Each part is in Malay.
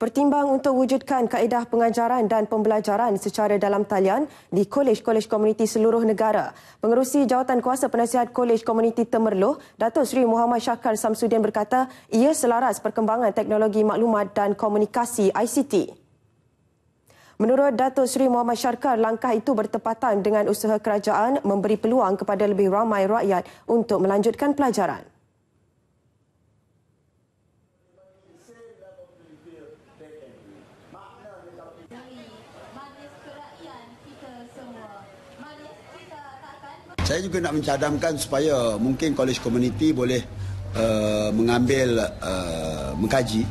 Pertimbang untuk wujudkan kaedah pengajaran dan pembelajaran secara dalam talian di kolej-kolej komuniti seluruh negara. Pengerusi Jawatan Kuasa Penasihat Kolej Komuniti Temerloh, Datuk Seri Muhammad Syakar Samsudin berkata, ia selaras perkembangan teknologi maklumat dan komunikasi ICT. Menurut Datuk Seri Muhammad Syarkar, langkah itu bertepatan dengan usaha kerajaan memberi peluang kepada lebih ramai rakyat untuk melanjutkan pelajaran. Saya juga nak mencadangkan supaya mungkin kolej komuniti boleh uh, mengambil uh, mengkaji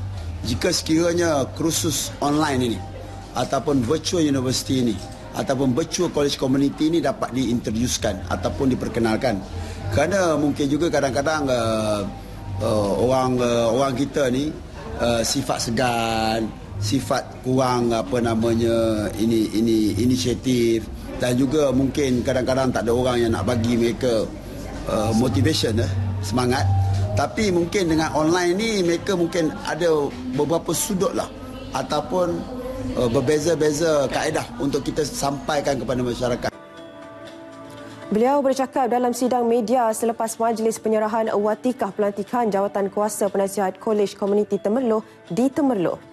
jika sekiranya kursus online ini ataupun virtual university ini ataupun virtual college community ini dapat diintroducekan ataupun diperkenalkan. Kerana mungkin juga kadang-kadang uh, uh, orang uh, orang kita ni uh, sifat segan sifat kurang apa namanya ini ini inisiatif dan juga mungkin kadang-kadang tak ada orang yang nak bagi mereka uh, motivation eh, semangat. Tapi mungkin dengan online ni mereka mungkin ada beberapa sudut lah. Ataupun uh, berbeza-beza kaedah untuk kita sampaikan kepada masyarakat. Beliau bercakap dalam sidang media selepas majlis penyerahan watikah pelantikan jawatan kuasa penasihat Kolej Komuniti Temerloh di Temerloh.